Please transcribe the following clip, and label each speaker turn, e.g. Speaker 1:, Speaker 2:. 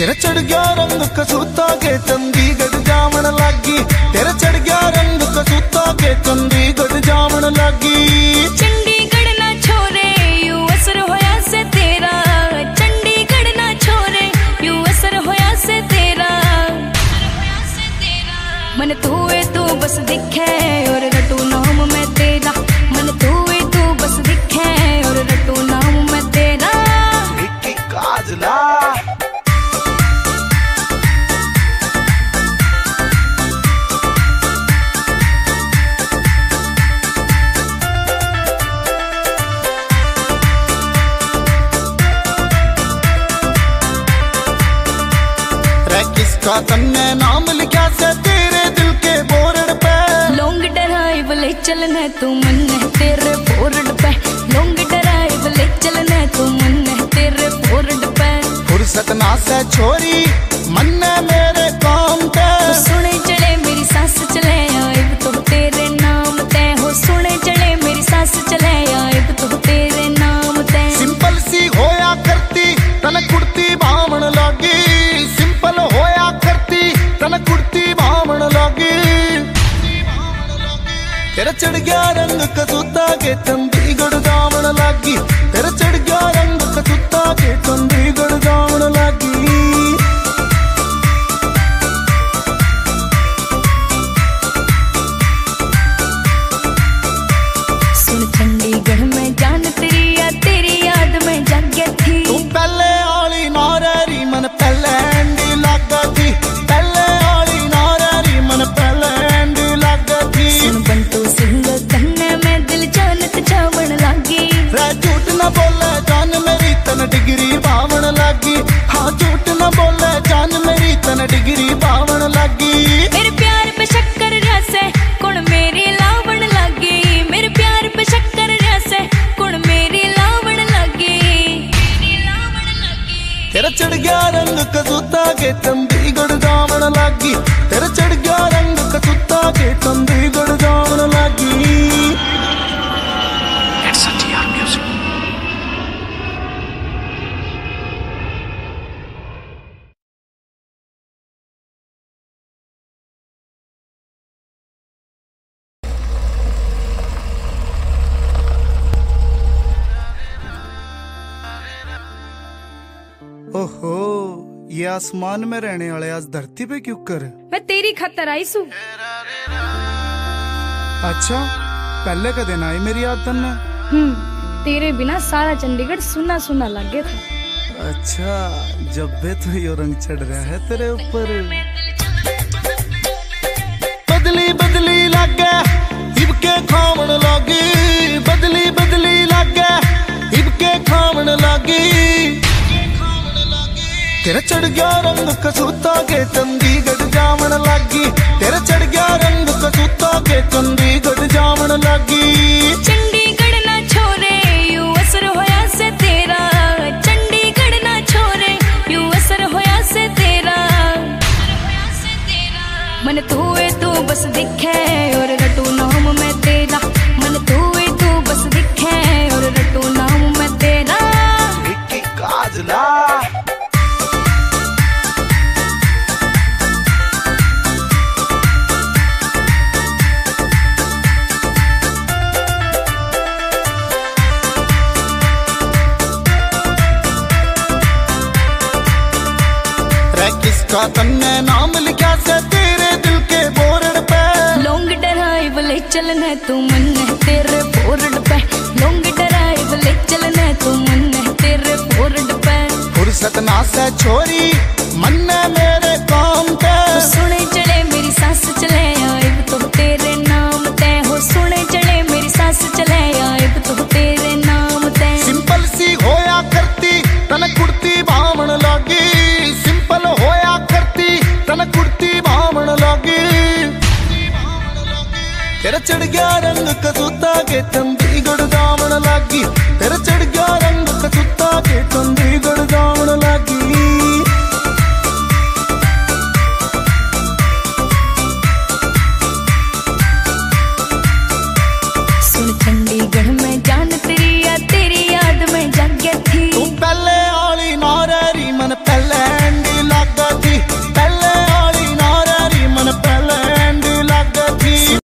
Speaker 1: तेरा चढ़ गया रंग कसूता के चंडीगढ़ जामन लागी। तेरा चढ़ गया रंग कसूता के चंडीगढ़ जामन लागी।
Speaker 2: चंडीगढ़ ना छोरे यू असर होया से तेरा। चंडीगढ़ ना छोरे यू असर होया से तेरा। मन तू है तू बस दिखे और रटू नाम मैं तेरा। मन तू है तू बस दिखे और रटू नाम मैं तेरा।
Speaker 1: काजला। किसका तन्ने नाम लिखा से तेरे दिल के बोर्ड पे।
Speaker 2: लोंग डराए बोले चलना तू मन तेरे बोर्ड पे। लोंग डराए बोले चलना तू मन तेरे बोर्ड पे।
Speaker 1: फुर्सत ना से छोरी
Speaker 2: तेरा
Speaker 1: चढ़ गया रंग कसूता के डिग्री पावन लागी। हाँ झूठ न बोले जान मेरी तन डिगरी पावन लागी।
Speaker 2: मेरे प्यार पे शक्कर रसे कुण मेरी लावण लागी। मेरे प्यार पे शक्कर रसे कुण मेरी लावण लागी।
Speaker 1: तेरा चढ़ गया रंग कसूता के चंडीगढ़ ओहो ये आसमान में रहने वाले आज धरती पे क्यों कर?
Speaker 2: मैं तेरी खातर आई सू।
Speaker 1: अच्छा पहले का दिन आई मेरी याद तन्ने?
Speaker 2: हम्म तेरे बिना सारा चंडीगढ़ सुना सुना लगे था।
Speaker 1: अच्छा जब भी तो यो रंग चढ़ रहा है तेरे ऊपर। बदली बदली लागे इबके तेरा चढ़ गया रंग कसूता के चंडीगढ़ जामन लागी। तेरा चढ़ गया रंग कसूता के चंडीगढ़ जामन लागी। किसका तन्ने नाम लिखा से तेरे दिल के बोर्ड पे।
Speaker 2: लोंग ड्राइव बोले चलने तू मन तेरे बोर्ड पे। लोंग ड्राइव बोले चलने तू मन तेरे बोर्ड पे।
Speaker 1: फुर्सत ना से छोरी मन मेरे तेरा चढ़ गया रंग कसूता के चंडीगढ़ दामन लागी तेरा चढ़ गया रंग कसूता के चंडीगढ़ दामन लागी